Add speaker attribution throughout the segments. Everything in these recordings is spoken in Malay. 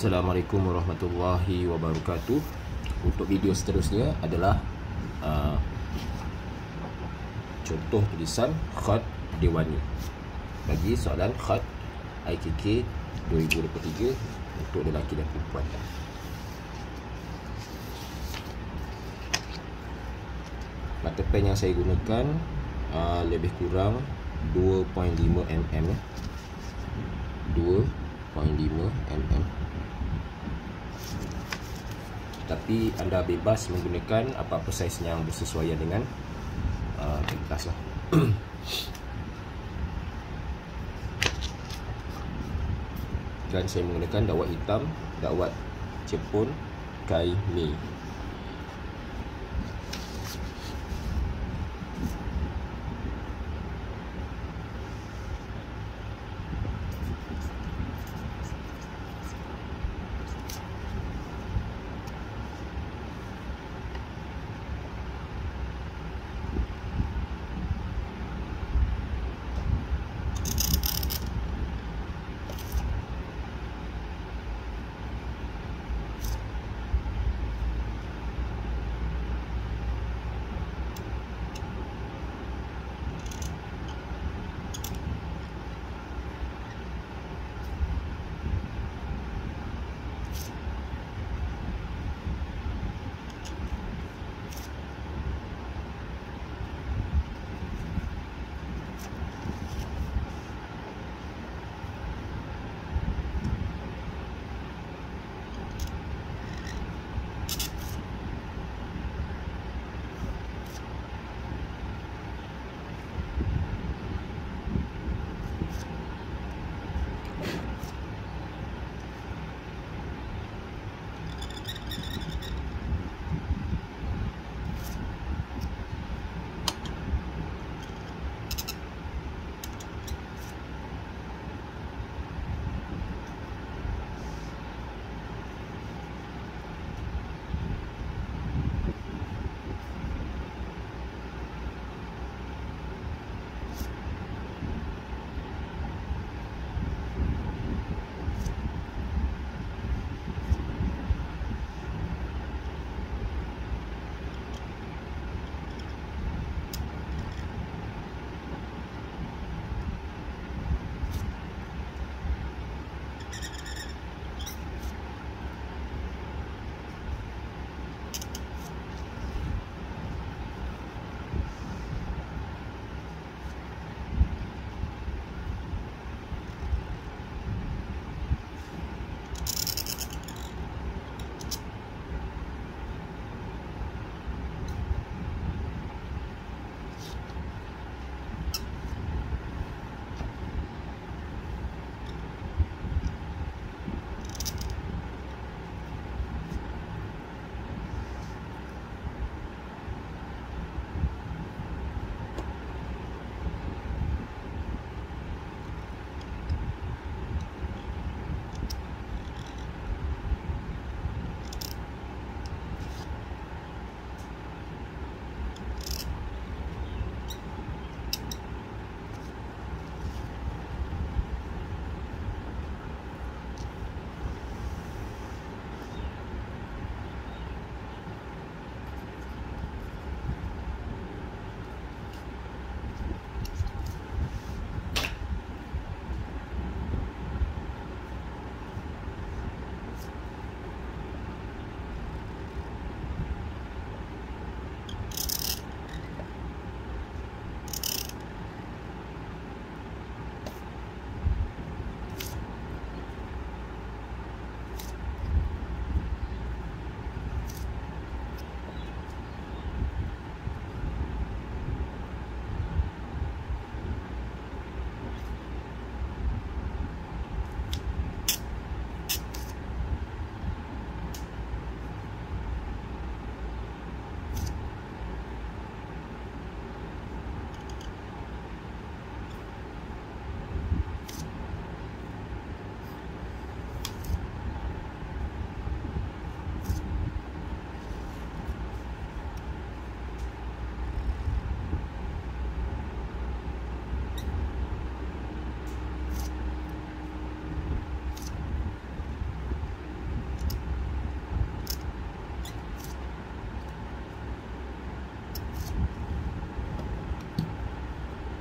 Speaker 1: Assalamualaikum warahmatullahi wabarakatuh. Untuk video seterusnya adalah uh, Contoh tulisan khat Dewani. Bagi soalan khat IKK 2023 Untuk lelaki dan perempuan. Mata pen yang saya gunakan uh, Lebih kurang 2.5 mm 2.5 mm tapi anda bebas menggunakan apa-apa saiz yang bersesuaian dengan uh, kelas lah. Dan saya menggunakan dakwat hitam, dakwat Jepun, Kai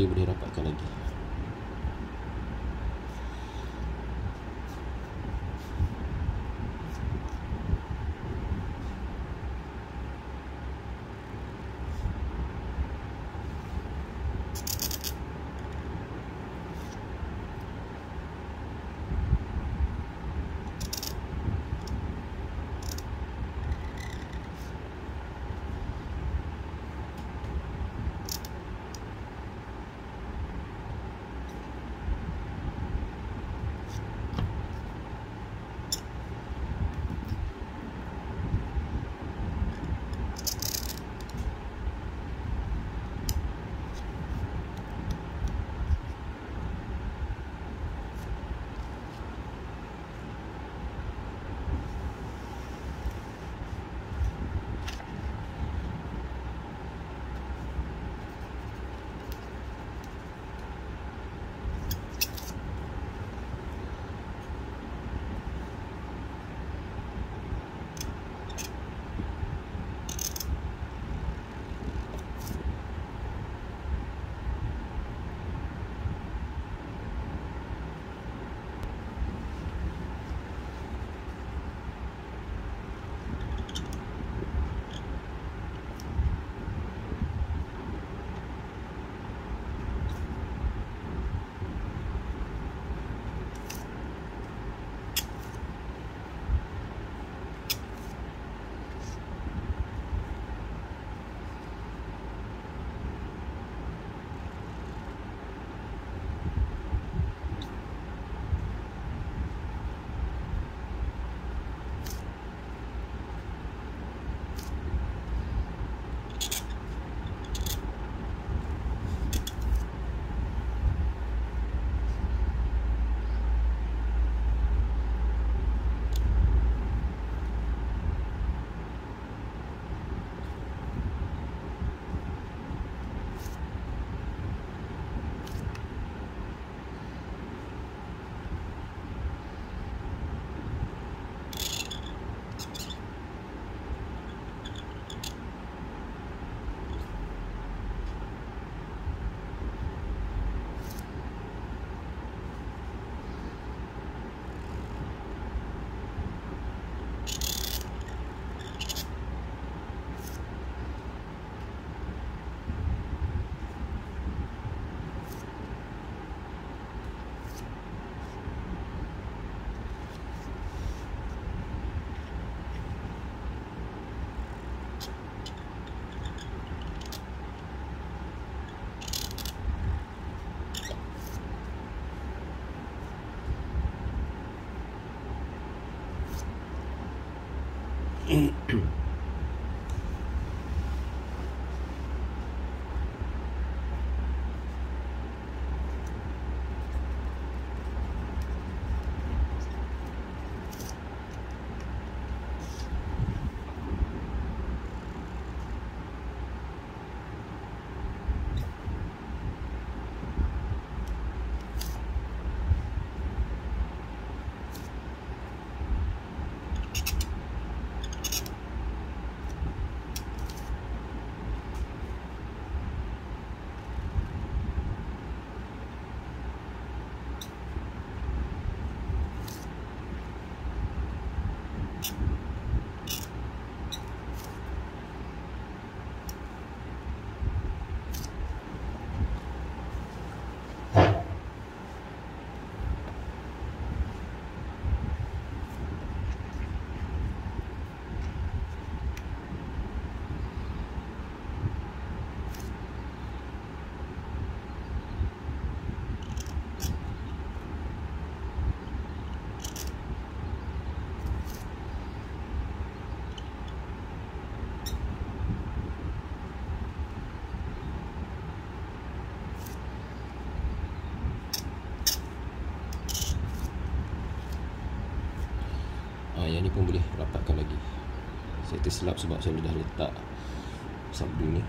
Speaker 1: Ni boleh rapatkan lagi Tersilap sebab saya dah letak sabdu ni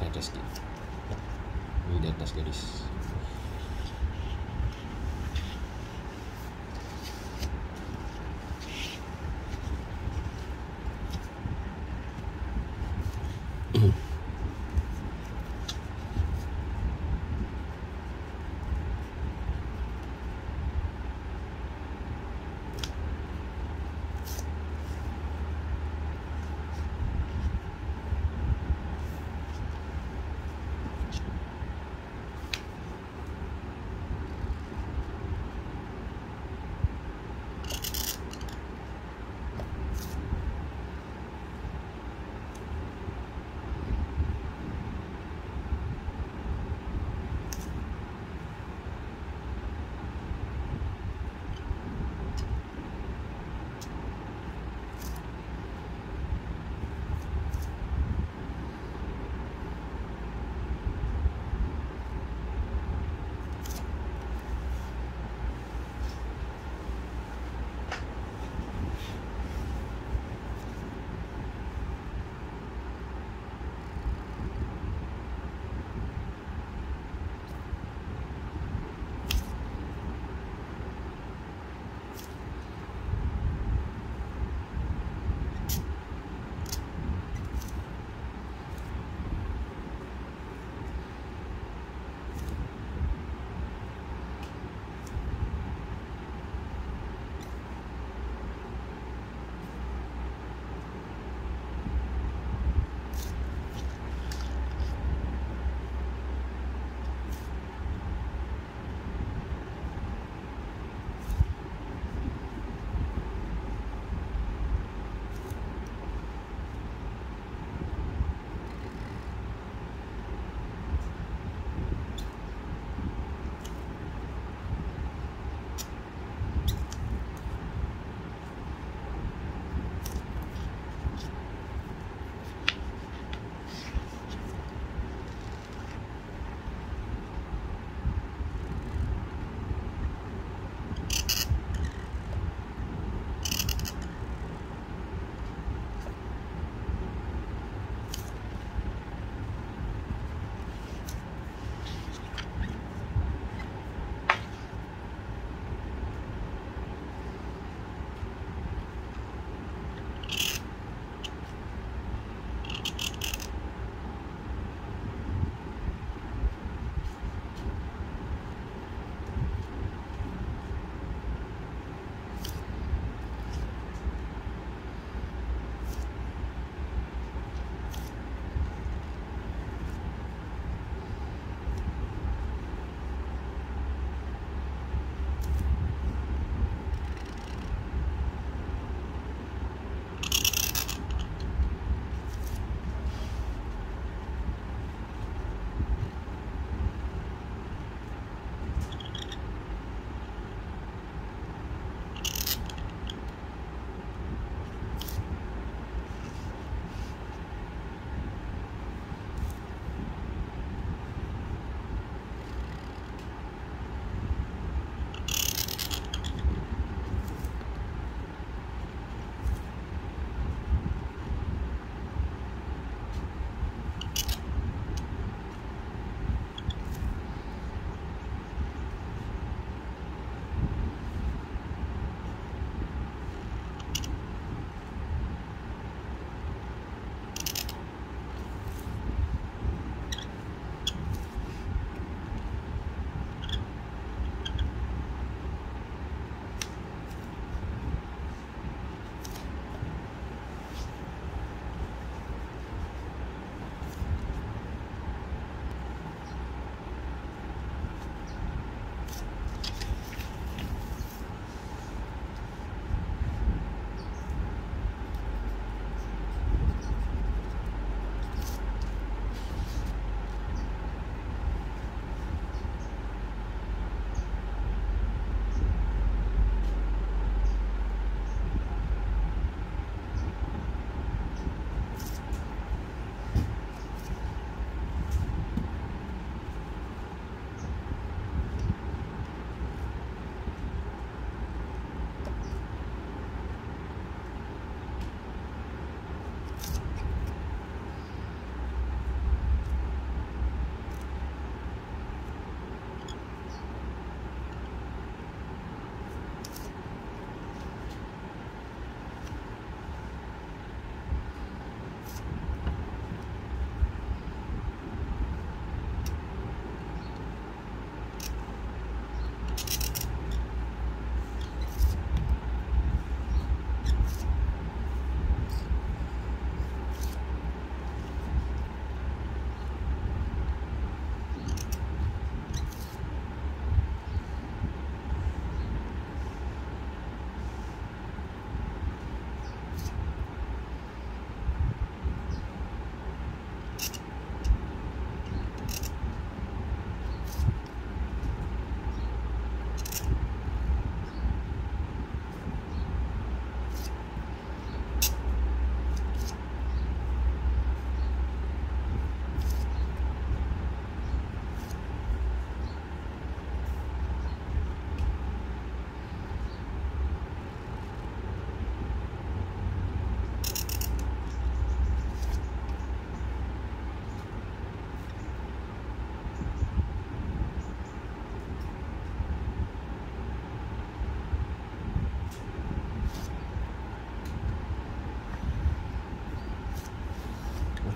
Speaker 1: Fantastic. Ini di atas garis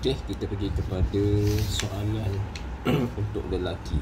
Speaker 1: Okey, kita pergi kepada soalan untuk lelaki.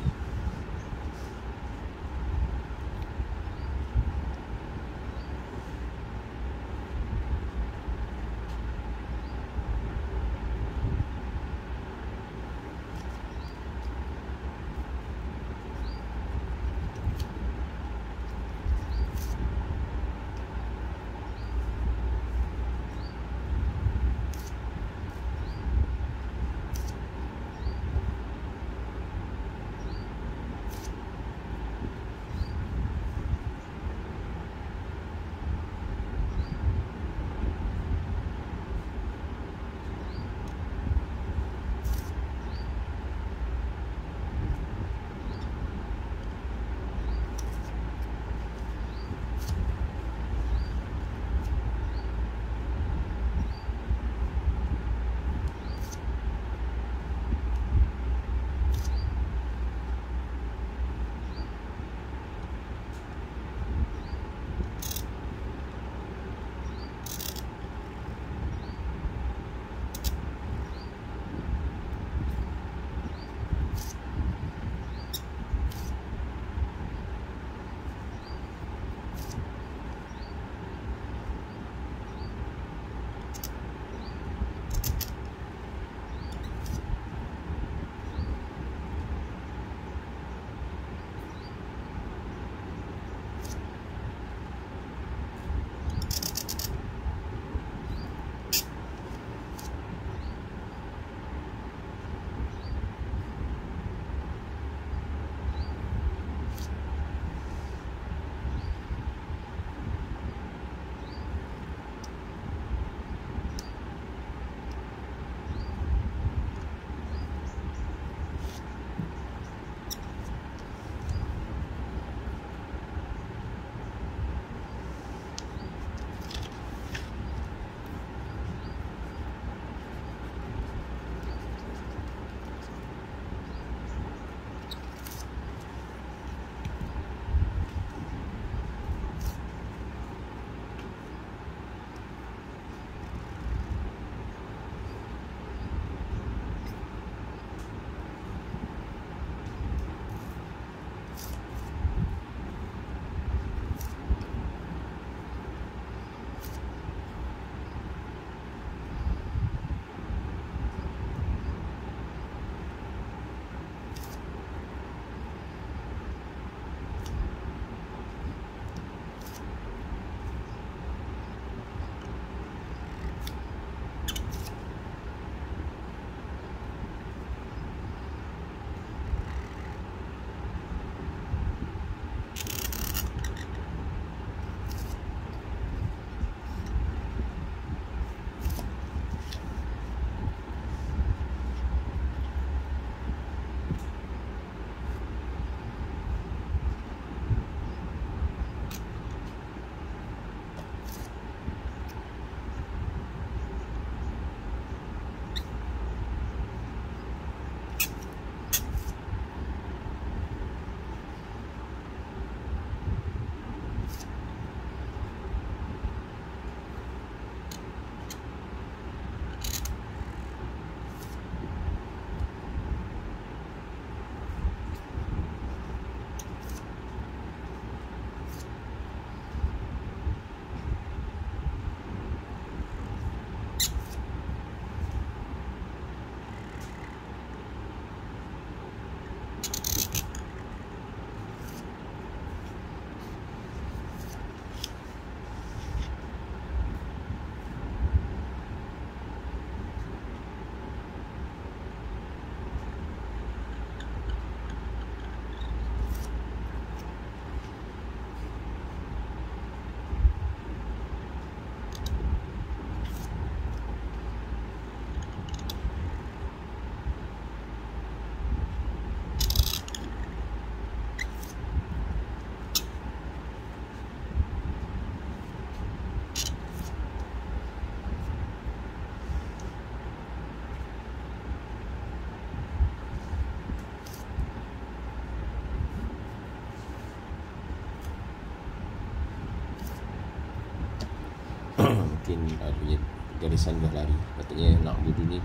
Speaker 1: Uh, punya garisan dah lari. Patutnya nak budu ni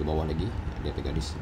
Speaker 1: ke bawah lagi dia ada garis